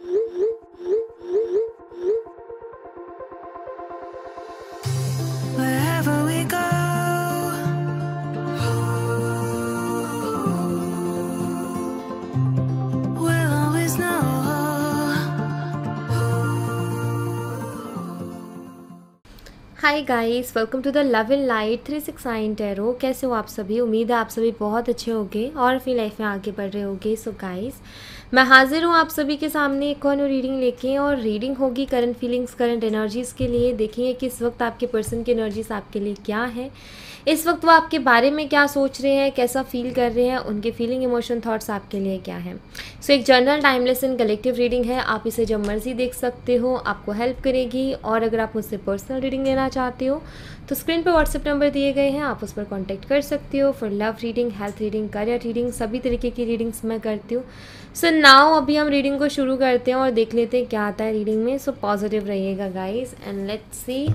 Hi guys welcome to the love in light three six nine tarot कैसे हो आप सभी? उम्मीद है आप सभी बहुत अच्छे होंगे और अपनी लाइफ में आगे बढ़ रहे होंगे. सो गाइस मैं हाजिर हूँ आप सभी के सामने एक और रीडिंग लेके और रीडिंग होगी करंट फीलिंग्स करंट एनर्जीज़ के लिए। देखेंगे कि इस वक्त आपके पर्सन की एनर्जीज आपके लिए क्या है। इस वक्त वो आपके बारे में क्या सोच रहे हैं कैसा फील कर रहे हैं उनके फीलिंग इमोशन थॉट्स आपके लिए क्या है। सो so, एक general timeless and collective reading है। आप इसे जब मर्ज़ी देख सकते हो आपको हेल्प करेगी। और अगर आप मुझसे पर्सनल रीडिंग लेना चाहते हो तो स्क्रीन पर व्हाट्सएप नंबर दिए गए हैं। आप उस पर कॉन्टैक्ट कर सकते हो। For love reading health reading career reading सभी तरीके की रीडिंग्स मैं करती हूँ। सो so, नाउ अभी हम रीडिंग को शुरू करते हैं और देख लेते हैं क्या आता है रीडिंग में। सो पॉजिटिव रहिएगा गाइज़ एंड लेट्स सी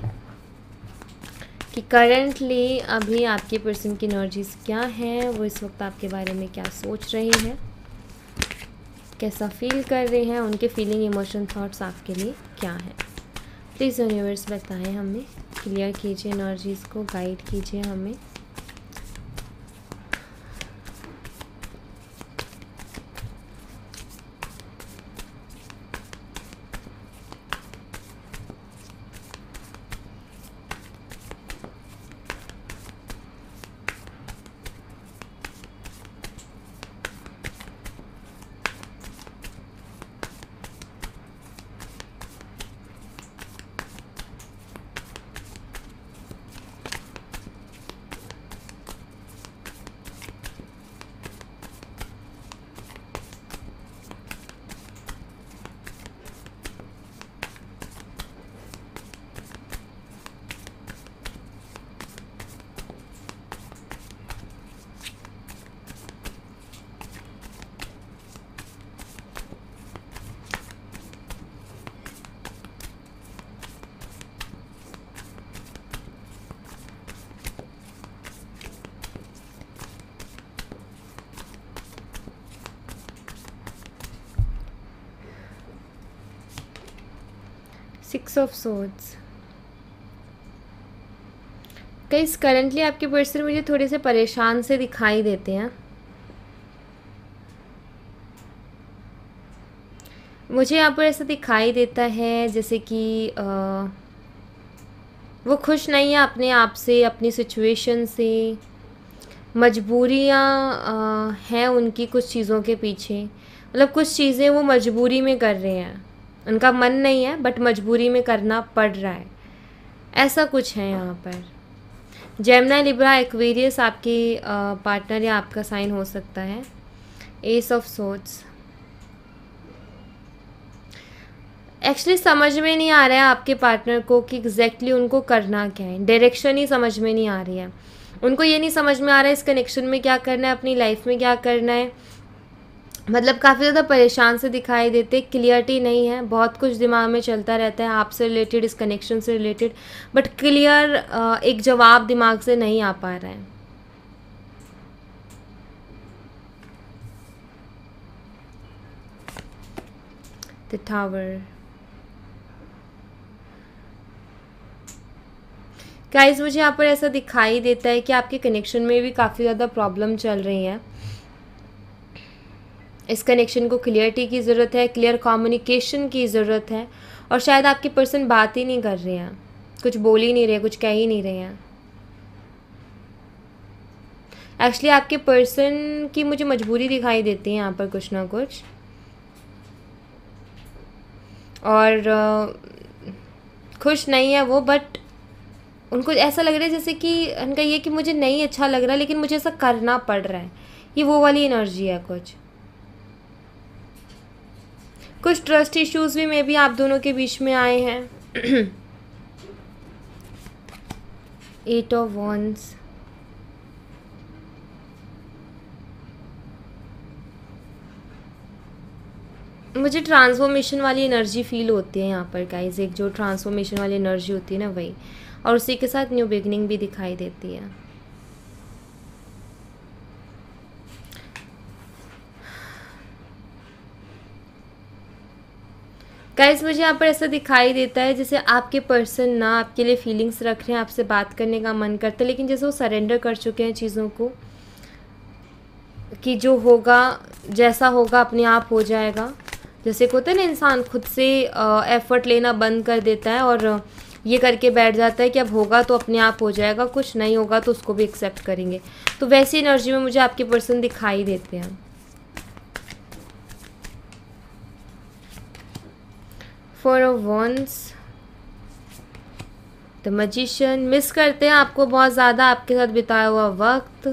कि करंटली अभी आपके पर्सन की एनर्जीज क्या हैं वो इस वक्त आपके बारे में क्या सोच रहे हैं। कैसा फील कर रहे हैं उनके फीलिंग इमोशन थॉट्स आपके लिए क्या है। प्लीज़ यूनिवर्स बताएँ हमें। क्लियर कीजिए एनर्जीज़ को गाइड कीजिए हमें। सिक्स ऑफ़ सोड्स कई करंटली आपके पर्सन मुझे थोड़े से परेशान से दिखाई देते हैं। मुझे यहाँ पर ऐसा दिखाई देता है जैसे कि आ, वो खुश नहीं है अपने आप से अपनी सिचुएशन से। मजबूरियाँ हैं उनकी कुछ चीज़ों के पीछे। मतलब कुछ चीज़ें वो मजबूरी में कर रहे हैं। उनका मन नहीं है बट मजबूरी में करना पड़ रहा है। ऐसा कुछ है यहाँ पर। जेमना लिब्रा एक्वेरियस आपकी पार्टनर या आपका साइन हो सकता है। एस ऑफ़ सोट्स एक्चुअली समझ में नहीं आ रहा है आपके पार्टनर को कि एग्जैक्टली exactly उनको करना क्या है। डायरेक्शन ही समझ में नहीं आ रही है। उनको ये नहीं समझ में आ रहा है इस कनेक्शन में क्या करना है, अपनी लाइफ में क्या करना है। मतलब काफ़ी ज़्यादा परेशान से दिखाई देते क्लियरिटी नहीं है, बहुत कुछ दिमाग में चलता रहता है, आपसे रिलेटेड इस कनेक्शन से रिलेटेड बट क्लियर एक जवाब दिमाग से नहीं आ पा रहा है। टावर गाइस मुझे यहाँ पर ऐसा दिखाई देता है कि आपके कनेक्शन में भी काफ़ी ज़्यादा प्रॉब्लम चल रही है। इस कनेक्शन को क्लियरिटी की ज़रूरत है क्लियर कम्युनिकेशन की ज़रूरत है और शायद आपके पर्सन बात ही नहीं कर रहे हैं। कुछ बोल ही नहीं रहे, कुछ कह ही नहीं रहे हैं। एक्चुअली आपके पर्सन की मुझे मजबूरी दिखाई देती है यहाँ पर कुछ ना कुछ। और खुश नहीं है वो बट उनको ऐसा लग रहा है जैसे कि, उनका ये कि मुझे नहीं अच्छा लग रहा, लेकिन मुझे ऐसा करना पड़ रहा है। ये वो वाली एनर्जी है कुछ। कुछ ट्रस्ट इश्यूज़ भी मे भी आप दोनों के बीच में आए हैं। एट ऑफ़ वंस मुझे ट्रांसफॉर्मेशन वाली एनर्जी फील होती है यहाँ पर गाइज़ एक जो ट्रांसफॉर्मेशन वाली एनर्जी होती है ना, वही। और उसी के साथ न्यू बिगनिंग भी दिखाई देती है। गाइज़ मुझे यहाँ पर ऐसा दिखाई देता है जैसे आपके पर्सन ना आपके लिए फीलिंग्स रख रहे हैं, आपसे बात करने का मन करता है, लेकिन जैसे वो सरेंडर कर चुके हैं चीज़ों को कि जो होगा, जैसा होगा अपने आप हो जाएगा। जैसे होता है ना, इंसान खुद से एफ़र्ट लेना बंद कर देता है और ये करके बैठ जाता है कि अब होगा तो अपने आप हो जाएगा, कुछ नहीं होगा तो उसको भी एक्सेप्ट करेंगे। तो वैसी एनर्जी में मुझे आपके पर्सन दिखाई देते हैं। Four of wands the magician miss करते हैं आपको बहुत ज़्यादा, आपके साथ बिताया हुआ वक्त,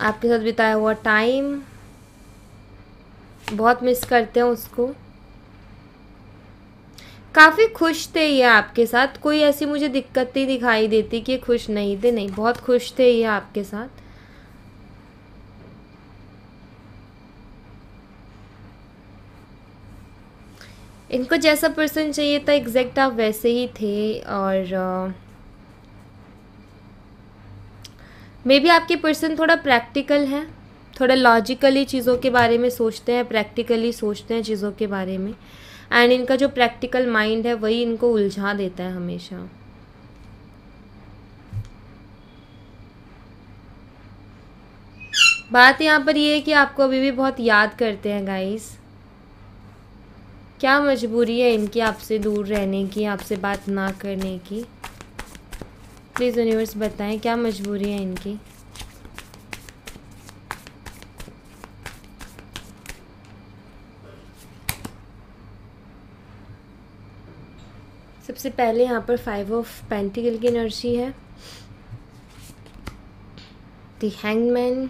आपके साथ बिताया हुआ टाइम बहुत मिस करते हैं उसको। काफ़ी खुश थे ये आपके साथ, कोई ऐसी मुझे दिक्कत नहीं दिखाई देती कि खुश नहीं थे, नहीं, बहुत खुश थे ये आपके साथ। इनको जैसा पर्सन चाहिए था एग्जैक्ट आप वैसे ही थे और मे uh, बी आपके पर्सन थोड़ा प्रैक्टिकल है थोड़ा लॉजिकली चीज़ों के बारे में सोचते हैं प्रैक्टिकली सोचते हैं चीज़ों के बारे में एंड इनका जो प्रैक्टिकल माइंड है वही इनको उलझा देता है हमेशा। बात यहाँ पर ये है कि आपको अभी भी बहुत याद करते हैं गाइस क्या मजबूरी है इनकी आपसे दूर रहने की, आपसे बात ना करने की? प्लीज़ यूनिवर्स बताएँ, क्या मजबूरी है इनकी? सबसे पहले यहाँ पर फाइव ऑफ़ पेंटिकल की एनर्जी है। The hangman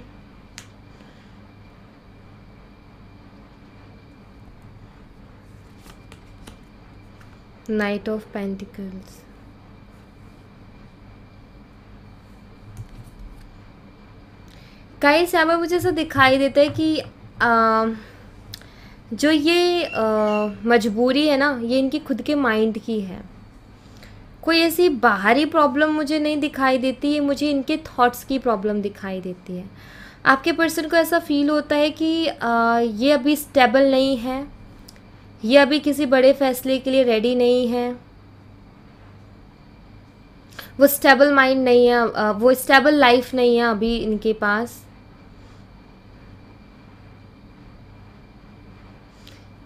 knight of pentacles कई यहाँ मुझे ऐसा दिखाई देता है कि आ, जो ये आ, मजबूरी है ना ये इनकी खुद के माइंड की है। कोई ऐसी बाहरी प्रॉब्लम मुझे नहीं दिखाई देती मुझे इनके थॉट्स की प्रॉब्लम दिखाई देती है। आपके पर्सन को ऐसा फील होता है कि आ, ये अभी स्टेबल नहीं है। ये अभी किसी बड़े फैसले के लिए रेडी नहीं है। वो स्टेबल माइंड नहीं है वो स्टेबल लाइफ नहीं है अभी इनके पास।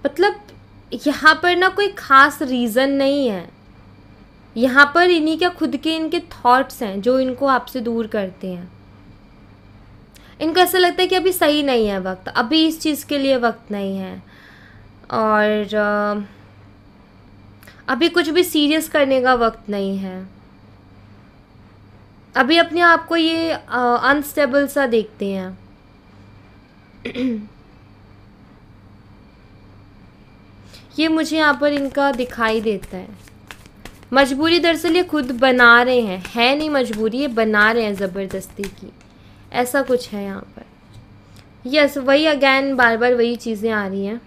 मतलब यहाँ पर ना कोई ख़ास रीज़न नहीं है। यहाँ पर इन्हीं के खुद के इनके थॉट्स हैं जो इनको आपसे दूर करते हैं। इनको ऐसा लगता है कि अभी सही नहीं है वक्त, अभी इस चीज़ के लिए वक्त नहीं है। और अभी कुछ भी सीरियस करने का वक्त नहीं है। अभी अपने आप को ये अनस्टेबल सा देखते हैं। ये मुझे यहाँ पर इनका दिखाई देता है। मजबूरी दरअसल ये खुद बना रहे हैं। है नहीं मजबूरी, ये बना रहे हैं ज़बरदस्ती की। ऐसा कुछ है यहाँ पर। यस वही अगैन बार बार वही चीज़ें आ रही हैं।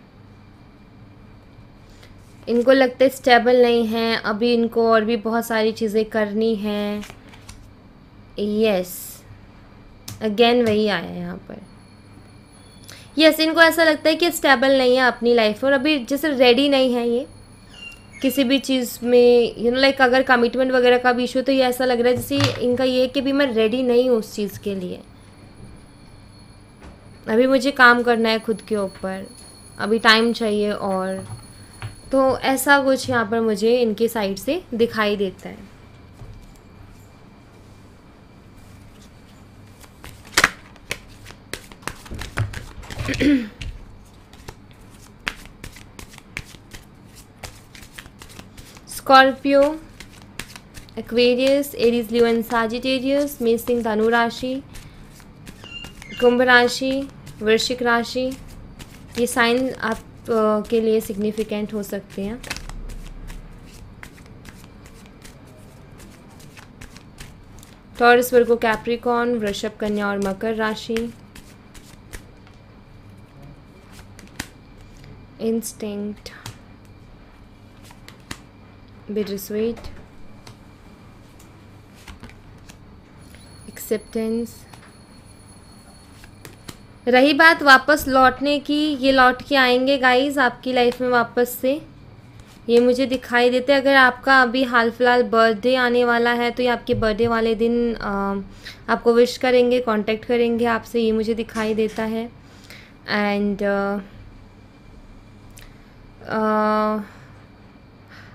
इनको लगता है स्टेबल नहीं है अभी इनको और भी बहुत सारी चीज़ें करनी हैं। यस अगेन वही आया है यहाँ पर। यस yes, इनको ऐसा लगता है कि स्टेबल नहीं है अपनी लाइफ और अभी जैसे रेडी नहीं है ये। किसी भी चीज़ में यू नो लाइक अगर कमिटमेंट वगैरह का भी इशू तो ये ऐसा लग रहा है जैसे इनका ये है कि भी मैं रेडी नहीं हूँ उस चीज़ के लिए। अभी मुझे काम करना है खुद के ऊपर। अभी टाइम चाहिए और तो ऐसा कुछ यहाँ पर मुझे इनके साइड से दिखाई देता है। Scorpio Aquarius Aries Leo and Sagittarius messing धनु राशि कुंभ राशि वृश्चिक राशि ये साइन आप के लिए सिग्निफिकेंट हो सकते हैं। टॉरस वर्गो कैप्रिकॉन वृषभ कन्या और मकर राशि। Instinct bittersweet. एक्सेप्टेंस रही बात वापस लौटने की ये लौट के आएँगे गाइस आपकी लाइफ में वापस से। ये मुझे दिखाई देते अगर आपका अभी हाल फ़िलहाल बर्थडे आने वाला है तो ये आपके बर्थडे वाले दिन आ, आपको विश करेंगे कांटेक्ट करेंगे आपसे ये मुझे दिखाई देता है। एंड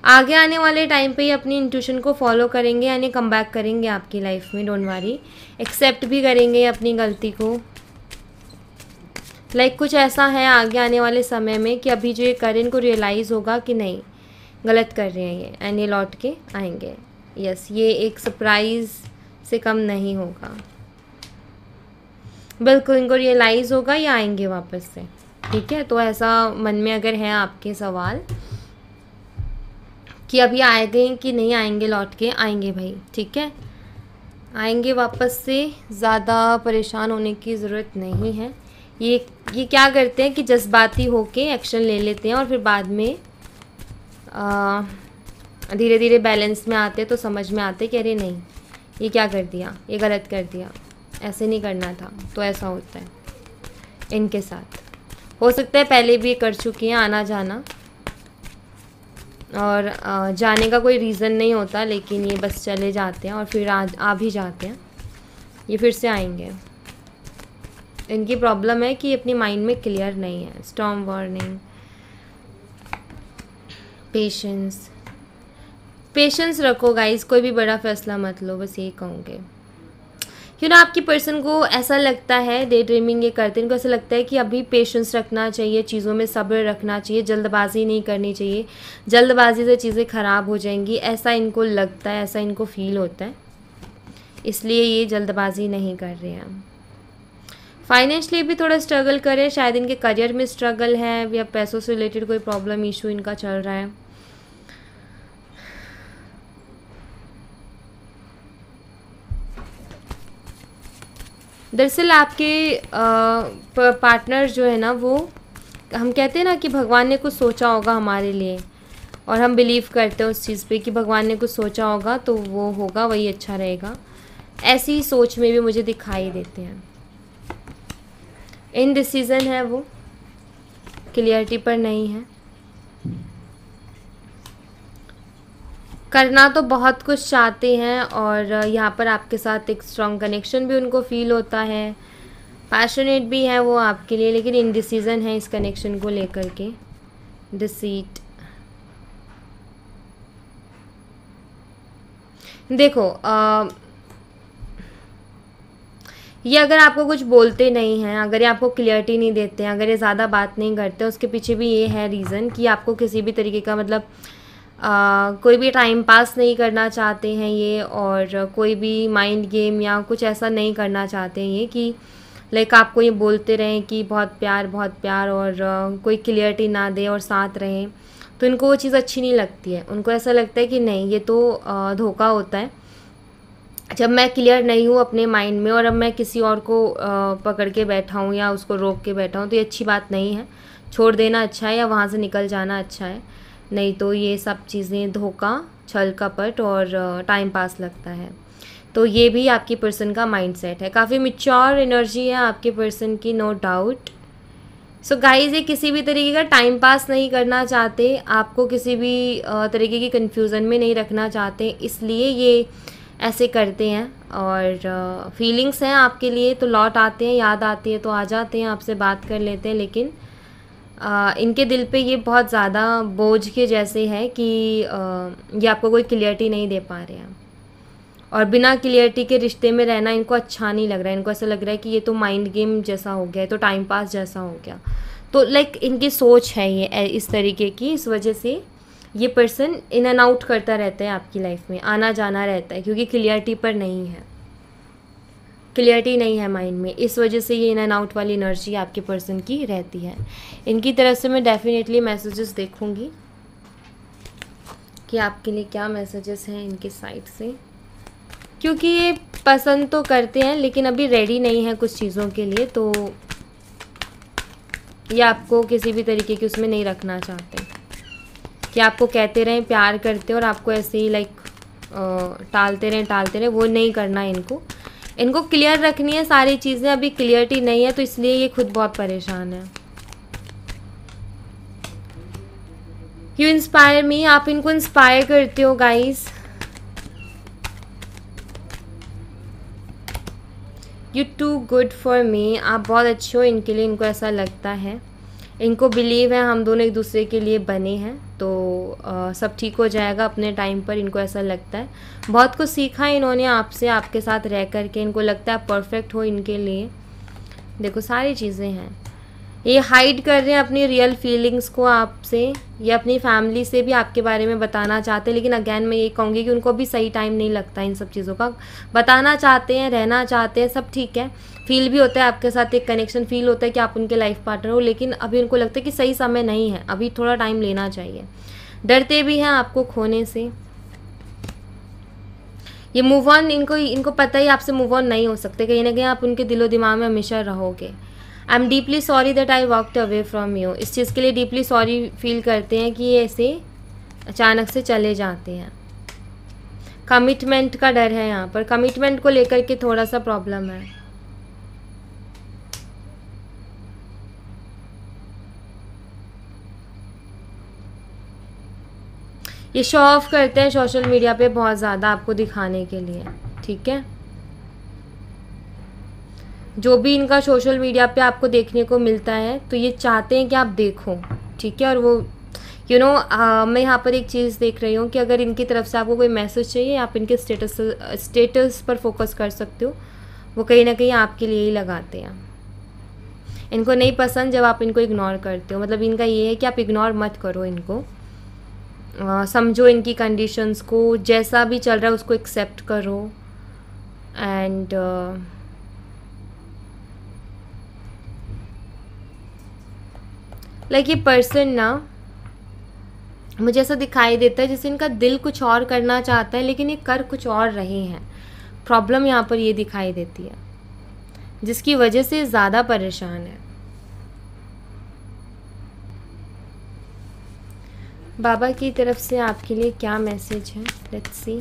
आगे आने वाले टाइम पे ही अपनी इंट्यूशन को फॉलो करेंगे यानी कम बैक करेंगे आपकी लाइफ में डोंट वारी एक्सेप्ट भी करेंगे अपनी गलती को। लाइक like, कुछ ऐसा है आगे आने वाले समय में कि अभी जो ये करें इनको रियलाइज़ होगा कि नहीं गलत कर रहे हैं ये एंड ये लौट के आएँगे। यस yes, ये एक सरप्राइज़ से कम नहीं होगा। बिल्कुल इनको रियलाइज़ होगा ये आएँगे वापस से। ठीक है? तो ऐसा मन में अगर है आपके सवाल कि अभी आएँगे कि नहीं आएँगे लौट के आएँगे भाई। ठीक है? आएँगे वापस से ज़्यादा परेशान होने की ज़रूरत नहीं है। ये ये क्या करते हैं कि जज्बाती होके एक्शन ले लेते हैं और फिर बाद में धीरे धीरे बैलेंस में आते तो समझ में आते कि अरे नहीं, ये क्या कर दिया, ये गलत कर दिया। ऐसे नहीं करना था तो ऐसा होता है, इनके साथ। हो सकता है पहले भी कर चुकी हैं, आना जाना। और जाने का कोई रीज़न नहीं होता, लेकिन ये बस चले जाते हैं और फिर आ आ भी जाते हैं। ये फिर से आएँगे। इनकी प्रॉब्लम है कि अपनी माइंड में क्लियर नहीं है. स्टॉम वार्निंग पेशेंस पेशेंस रखो गाइस कोई भी बड़ा फैसला मत लो, बस यही कहूँगे. यू नो आपकी पर्सन को ऐसा लगता है डे ड्रीमिंग ये करते हैं, इनको ऐसा लगता है कि अभी पेशेंस रखना चाहिए, चीज़ों में सब्र रखना चाहिए, जल्दबाजी नहीं करनी चाहिए, जल्दबाजी से चीज़ें ख़राब हो जाएँगी, ऐसा इनको लगता है, ऐसा इनको फील होता है. इसलिए ये जल्दबाजी नहीं कर रहे हैं. फाइनेंशली भी थोड़ा स्ट्रगल करें शायद इनके करियर में स्ट्रगल है या पैसों से रिलेटेड कोई प्रॉब्लम इशू इनका चल रहा है। दरअसल आपके पार्टनर जो है ना वो, हम कहते हैं ना कि भगवान ने कुछ सोचा होगा हमारे लिए और हम बिलीव करते हैं उस चीज़ पे कि भगवान ने कुछ सोचा होगा तो वो होगा, वही अच्छा रहेगा। ऐसी सोच में भी मुझे दिखाई देते हैं। इन डिसीज़न है वो. क्लियरिटी पर नहीं है. करना तो बहुत कुछ चाहते हैं और यहाँ पर आपके साथ एक स्ट्रॉन्ग कनेक्शन भी उनको फील होता है. पैशनेट भी है वो आपके लिए लेकिन इनडिसीज़न है इस कनेक्शन को लेकर के. डिसीट देखो आ, ये अगर आपको कुछ बोलते नहीं हैं अगर ये आपको क्लियरिटी नहीं देते हैं अगर ये ज़्यादा बात नहीं करते उसके पीछे भी ये है रीज़न कि आपको किसी भी तरीके का मतलब आ, कोई भी टाइम पास नहीं करना चाहते हैं ये और कोई भी माइंड गेम या कुछ ऐसा नहीं करना चाहते हैं ये कि लाइक आपको ये बोलते रहें कि बहुत प्यार बहुत प्यार और कोई क्लियरिटी ना दे और साथ रहें तो इनको वो चीज़ अच्छी नहीं लगती है। उनको ऐसा लगता है कि नहीं ये तो धोखा होता है। जब मैं क्लियर नहीं हूँ अपने माइंड में और अब मैं किसी और को पकड़ के बैठा हूँ या उसको रोक के बैठा हूँ तो ये अच्छी बात नहीं है। छोड़ देना अच्छा है या वहाँ से निकल जाना अच्छा है। नहीं तो ये सब चीज़ें धोखा, छल कपट और टाइम पास लगता है। तो ये भी आपकी पर्सन का माइंडसेट है। काफ़ी मिच्योर एनर्जी है आपके पर्सन की नो डाउट सो गाइज़ ये किसी भी तरीके का टाइम पास नहीं करना चाहते। आपको किसी भी तरीके की कन्फ्यूज़न में नहीं रखना चाहते। इसलिए ये ऐसे करते हैं और फीलिंग्स हैं आपके लिए तो लौट आते हैं याद आती है तो आ जाते हैं आपसे बात कर लेते हैं लेकिन आ, इनके दिल पे ये बहुत ज़्यादा बोझ के जैसे है कि आ, ये आपको कोई क्लियरिटी नहीं दे पा रहे हैं। और बिना क्लियरिटी के रिश्ते में रहना इनको अच्छा नहीं लग रहा है। इनको ऐसा लग रहा है कि ये तो माइंड गेम जैसा हो गया है तो टाइम पास जैसा हो गया। तो लाइक इनकी सोच है ये इस तरीके की इस वजह से ये पर्सन इन एंड आउट करता रहता है आपकी लाइफ में, आना जाना रहता है, क्योंकि क्लियरिटी पर नहीं है। क्लियरिटी नहीं है माइंड में, इस वजह से ये इन एंड आउट वाली एनर्जी आपके पर्सन की रहती है। इनकी तरफ़ से मैं डेफिनेटली मैसेजेस देखूँगी कि आपके लिए क्या मैसेजेस हैं इनके साइड से। क्योंकि ये पसंद तो करते हैं, लेकिन अभी रेडी नहीं है कुछ चीज़ों के लिए तो ये आपको किसी भी तरीके की उसमें नहीं रखना चाहते। कि आपको कहते रहें, प्यार करते और आपको ऐसे ही लाइक टालते रहें टालते रहें, वो नहीं करना इनको। इनको क्लियर रखनी है, सारी चीज़ें, अभी क्लियरिटी नहीं है तो इसलिए ये खुद बहुत परेशान है। यू इंस्पायर मी आप इनको इंस्पायर करते हो guys you too good for me आप बहुत अच्छे हो, इनके लिए इनको ऐसा लगता है। इनको बिलीव है हम दोनों एक दूसरे के लिए बने हैं तो आ, सब ठीक हो जाएगा अपने टाइम पर इनको ऐसा लगता है। बहुत कुछ सीखा है इन्होंने आपसे आपके साथ रह कर के इनको लगता है परफेक्ट हो इनके लिए। देखो सारी चीज़ें हैं। ये हाइड कर रहे हैं अपनी रियल फीलिंग्स को आपसे, या अपनी फैमिली से भी आपके बारे में बताना चाहते हैं, लेकिन अगैन मैं ये कहूँगी कि उनको भी सही टाइम नहीं लगता इन सब चीज़ों का। बताना चाहते हैं, रहना चाहते हैं, सब ठीक है। फील भी होता है आपके साथ, एक कनेक्शन फील होता है कि आप उनके लाइफ पार्टनर हो, लेकिन अभी उनको लगता है कि सही समय नहीं है, अभी थोड़ा टाइम लेना चाहिए। डरते भी हैं आपको खोने से। ये मूव ऑन इनको इनको पता ही आपसे मूव ऑन नहीं हो सकते, कहीं ना कहीं आप उनके दिलो दिमाग में हमेशा रहोगे। I am deeply sorry that I walked away from you इस चीज़ के लिए डीपली सॉरी फील करते हैं कि ये ऐसे अचानक से चले जाते हैं। कमिटमेंट का डर है यहाँ पर। कमिटमेंट को लेकर के थोड़ा सा प्रॉब्लम है। ये शो ऑफ़ करते हैं सोशल मीडिया पे बहुत ज़्यादा आपको दिखाने के लिए। ठीक है? जो भी इनका सोशल मीडिया पे आपको देखने को मिलता है तो ये चाहते हैं कि आप देखो ठीक है? और वो यू you नो know, मैं यहाँ पर एक चीज़ देख रही हूँ कि अगर इनकी तरफ़ से आपको कोई मैसेज चाहिए आप इनके स्टेटस स्टेटस पर फोकस कर सकते हो। वो कहीं ना कहीं आपके लिए ही लगाते हैं। इनको नहीं पसंद जब आप इनको इग्नोर करते हो। मतलब इनका ये है कि आप इग्नोर मत करो इनको। समझो इनकी कंडीशंस को जैसा भी चल रहा है उसको एक्सेप्ट करो। एंड लाइक ये पर्सन ना मुझे ऐसा दिखाई देता है जैसे इनका दिल कुछ और करना चाहता है, लेकिन ये कर कुछ और रहे हैं। प्रॉब्लम यहाँ पर ये दिखाई देती है, जिसकी वजह से ज़्यादा परेशान है। बाबा की तरफ़ से आपके लिए क्या मैसेज है? लेट्स सी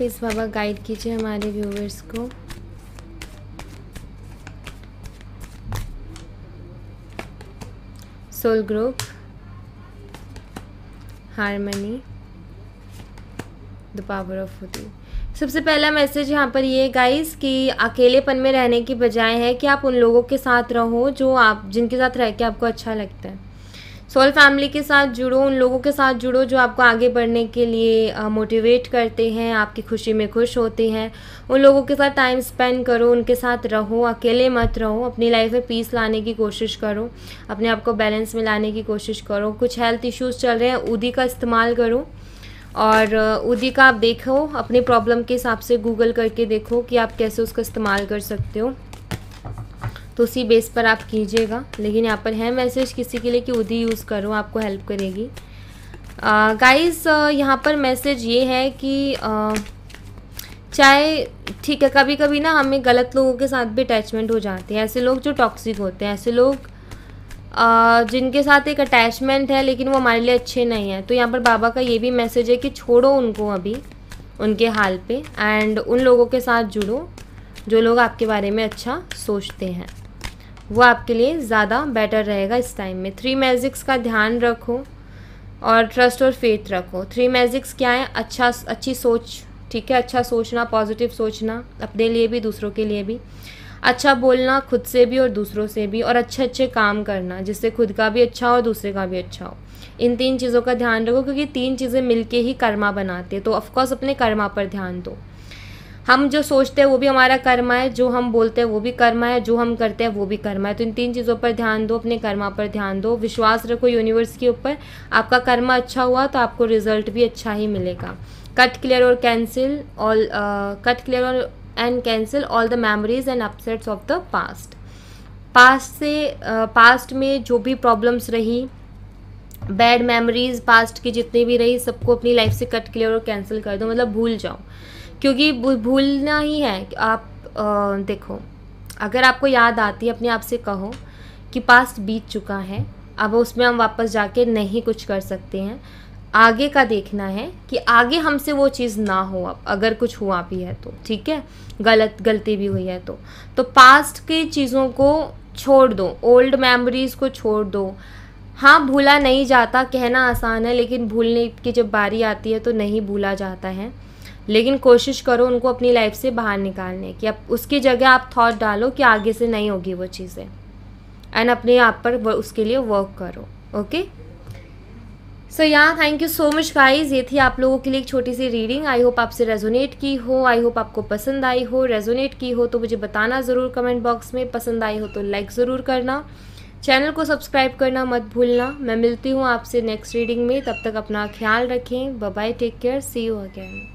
प्लीज़ बाबा गाइड कीजिए हमारे व्यूवर्स को। Soul group harmony the power of foodie सबसे पहला मैसेज यहाँ पर ये गाइस कि अकेलेपन में रहने की बजाय है कि आप उन लोगों के साथ रहो जो आप, जिनके साथ रह के आपको अच्छा लगता है। सोल फैमिली के साथ जुड़ो, उन लोगों के साथ जुड़ो जो आपको आगे बढ़ने के लिए मोटिवेट करते हैं, आपकी खुशी में खुश होते हैं। उन लोगों के साथ टाइम स्पेंड करो, उनके साथ रहो, अकेले मत रहो, अपनी लाइफ में पीस लाने की कोशिश करो, अपने आप को बैलेंस में लाने की कोशिश करो। कुछ हेल्थ इश्यूज़ चल रहे हैं, उदी का इस्तेमाल करो और उदी का आप देखो, अपनी प्रॉब्लम के हिसाब से गूगल करके देखो कि आप कैसे उसका इस्तेमाल कर सकते हो। तो उसी बेस पर आप कीजिएगा। लेकिन यहाँ पर है मैसेज किसी के लिए कि उदी यूज़ करो आपको हेल्प करेगी। गाइस यहाँ पर मैसेज ये है कि चाहे ठीक है कभी कभी ना हमें गलत लोगों के साथ भी अटैचमेंट हो जाती है। ऐसे लोग जो टॉक्सिक होते हैं ऐसे लोग आ, जिनके साथ एक अटैचमेंट है लेकिन वो हमारे लिए अच्छे नहीं हैं। तो यहाँ पर बाबा का ये भी मैसेज है कि छोड़ो उनको अभी उनके हाल पे एंड उन लोगों के साथ जुड़ो जो लोग आपके बारे में अच्छा सोचते हैं। वो आपके लिए ज़्यादा बेटर रहेगा इस टाइम में। थ्री मैजिक्स का ध्यान रखो और ट्रस्ट और फेथ रखो। थ्री मैजिक्स क्या है? अच्छा अच्छी सोच, ठीक है? अच्छा सोचना पॉजिटिव सोचना, अपने लिए भी, दूसरों के लिए भी। अच्छा बोलना खुद से भी और दूसरों से भी और अच्छे अच्छे काम करना, जिससे खुद का भी अच्छा हो और दूसरे का भी अच्छा हो। इन तीन चीज़ों का ध्यान रखो, क्योंकि तीन चीज़ें मिलके ही कर्मा बनाते हैं। तो ऑफकोर्स अपने कर्मा पर ध्यान दो। हम जो सोचते हैं वो भी हमारा कर्मा है जो हम बोलते हैं वो भी कर्मा है जो हम करते हैं वो भी कर्मा है। तो इन तीन चीज़ों पर ध्यान दो अपने कर्मा पर ध्यान दो। विश्वास रखो यूनिवर्स के ऊपर आपका कर्मा अच्छा हुआ तो आपको रिज़ल्ट भी अच्छा ही मिलेगा। कट क्लियर और कैंसिल ऑल कट क्लियर और and cancel all the memories and upsets of the past past से पास्ट uh, में जो भी प्रॉब्लम्स रही बैड मेमोरीज पास्ट की जितनी भी रही सबको अपनी लाइफ से कट क्लियर और कैंसिल कर दो। मतलब भूल जाओ। क्योंकि भूलना ही है आप आ, देखो अगर आपको याद आती है अपने आप से कहो कि पास्ट बीत चुका है अब उसमें हम वापस जाके नहीं कुछ कर सकते हैं। आगे का देखना है कि आगे हमसे वो चीज़ ना हो अब अगर कुछ हुआ भी है तो ठीक है? गलत गलती भी हुई है तो। तो पास्ट की चीज़ों को छोड़ दो ओल्ड मेमोरीज़ को छोड़ दो। हाँ भूला नहीं जाता कहना आसान है लेकिन भूलने की जब बारी आती है तो नहीं भूला जाता है। लेकिन कोशिश करो उनको अपनी लाइफ से बाहर निकालने की। अब उसकी जगह आप थॉट डालो कि आगे से नहीं होगी वो चीज़ें। एंड अपने आप पर उसके लिए वर्क करो ओके सो या thank you so much guys ये थी आप लोगों के लिए एक छोटी सी रीडिंग आई होप आपसे रेजोनेट की हो आई होप आपको पसंद आई हो रेजोनेट की हो तो मुझे बताना ज़रूर कमेंट बॉक्स में। पसंद आई हो तो लाइक ज़रूर करना। चैनल को सब्सक्राइब करना मत भूलना। मैं मिलती हूँ आपसे नेक्स्ट रीडिंग में। तब तक अपना ख्याल रखें। Bye take care see you again